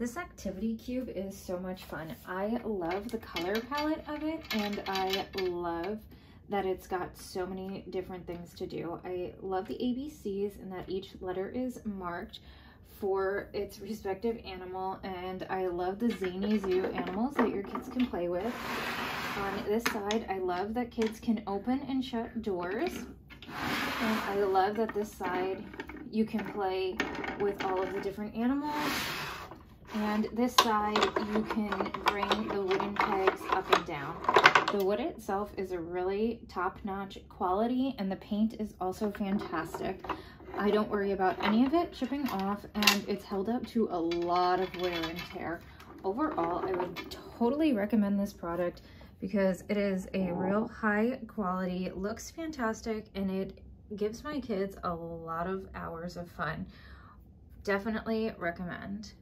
This activity cube is so much fun. I love the color palette of it and I love that it's got so many different things to do. I love the ABCs and that each letter is marked for its respective animal and I love the Zany Zoo animals that your kids can play with. On this side, I love that kids can open and shut doors. And I love that this side you can play with all of the different animals and this side, you can bring the wooden pegs up and down. The wood itself is a really top-notch quality, and the paint is also fantastic. I don't worry about any of it chipping off, and it's held up to a lot of wear and tear. Overall, I would totally recommend this product because it is a real high quality, looks fantastic, and it gives my kids a lot of hours of fun. Definitely recommend.